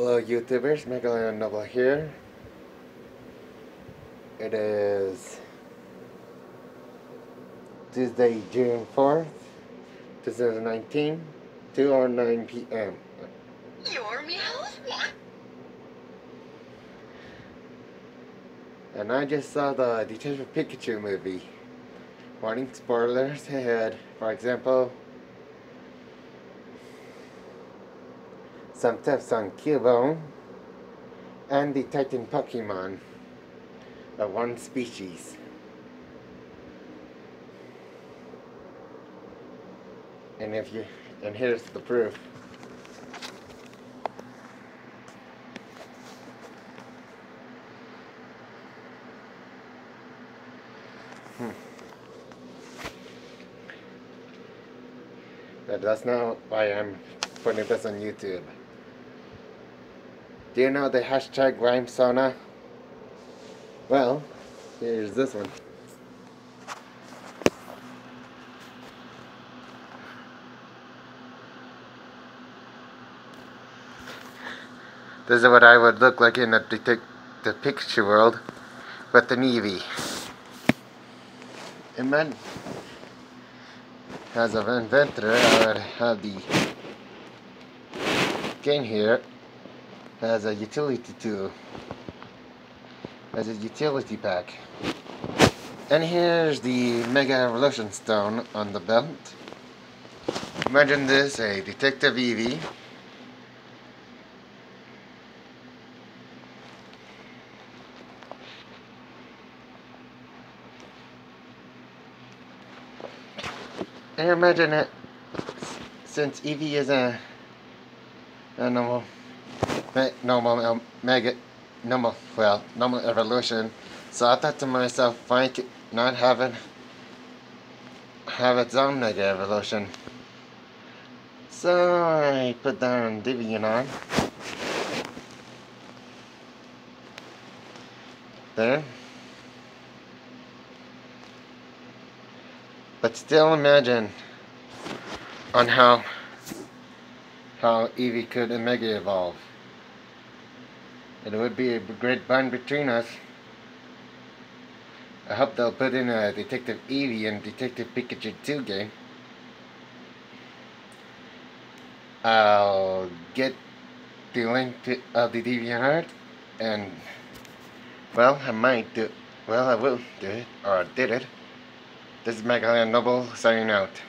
Hello YouTubers, Megalion Noble here. It is Tuesday, June 4th, 2019, 2.09 p.m. Your meals? What? And I just saw the Detective Pikachu movie. Warning spoilers ahead. For example, some tips on Cubone and the Titan Pokemon of one species. And if you and here's the proof. Hmm. But that's not why I'm putting this on YouTube. Do you know the hashtag Rymesona? Well, here's this one. This is what I would look like in the, the, the Pikachu world with an Eevee. And then, as an inventor, I would have the game here as a utility tool, as a utility pack. And here's the Mega Evolution Stone on the belt. Imagine this, a Detective Eevee. And imagine it, since Eevee is a, a normal, um, mega, normal, well, normal evolution, so I thought to myself, why not having, have its own mega evolution. So I put down DeviantArt. There. But still imagine on how how Eevee could Mega evolve. It would be a great bond between us. I hope they'll put in a Detective Eevee and Detective Pikachu 2 game. I'll get the link to, of the DeviantArt and well I might do well I will do it or did it. This is Megalion Noble signing out.